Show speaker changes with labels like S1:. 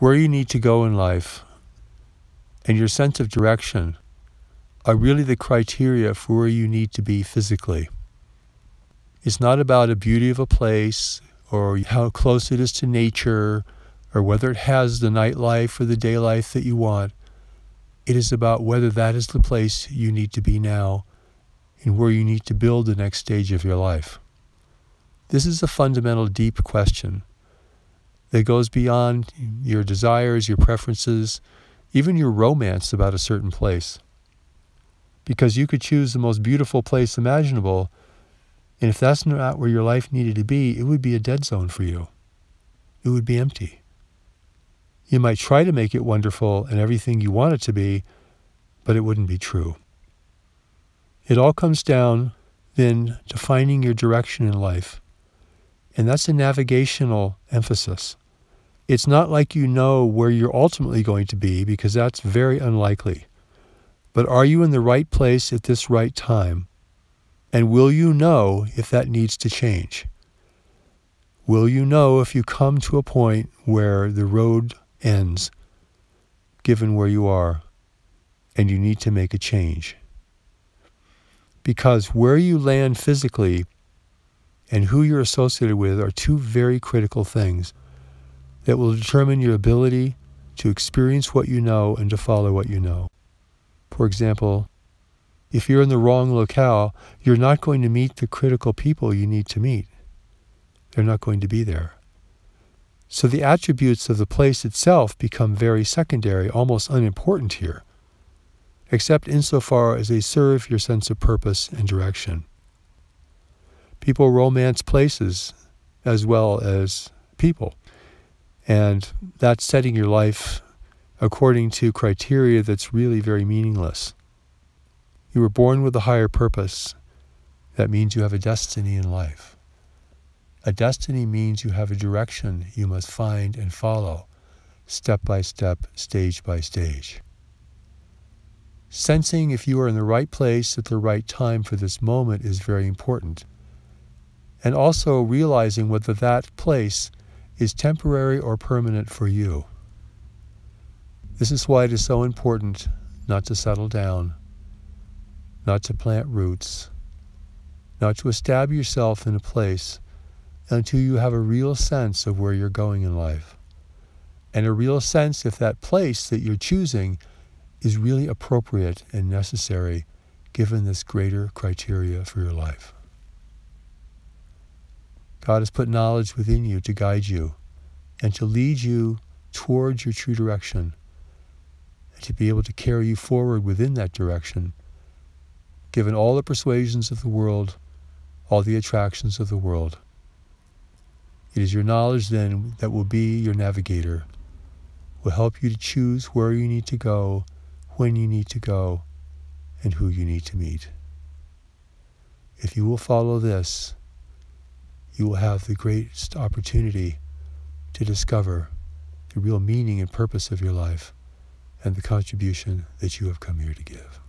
S1: where you need to go in life and your sense of direction are really the criteria for where you need to be physically. It's not about the beauty of a place or how close it is to nature or whether it has the nightlife or the day life that you want. It is about whether that is the place you need to be now and where you need to build the next stage of your life. This is a fundamental, deep question that goes beyond your desires, your preferences, even your romance about a certain place. Because you could choose the most beautiful place imaginable, and if that's not where your life needed to be, it would be a dead zone for you. It would be empty. You might try to make it wonderful and everything you want it to be, but it wouldn't be true. It all comes down then to finding your direction in life. And that's a navigational emphasis. It's not like you know where you're ultimately going to be because that's very unlikely. But are you in the right place at this right time? And will you know if that needs to change? Will you know if you come to a point where the road ends, given where you are, and you need to make a change? Because where you land physically and who you're associated with are two very critical things that will determine your ability to experience what you know and to follow what you know. For example, if you're in the wrong locale, you're not going to meet the critical people you need to meet. They're not going to be there. So the attributes of the place itself become very secondary, almost unimportant here, except insofar as they serve your sense of purpose and direction. People romance places as well as people. And that's setting your life according to criteria that's really very meaningless. You were born with a higher purpose. That means you have a destiny in life. A destiny means you have a direction you must find and follow, step by step, stage by stage. Sensing if you are in the right place at the right time for this moment is very important. And also realizing whether that place is temporary or permanent for you. This is why it is so important not to settle down, not to plant roots, not to establish yourself in a place until you have a real sense of where you're going in life. And a real sense if that place that you're choosing is really appropriate and necessary given this greater criteria for your life. God has put knowledge within you to guide you and to lead you towards your true direction and to be able to carry you forward within that direction, given all the persuasions of the world, all the attractions of the world. It is your knowledge then that will be your navigator, will help you to choose where you need to go, when you need to go, and who you need to meet. If you will follow this, you will have the greatest opportunity to discover the real meaning and purpose of your life and the contribution that you have come here to give.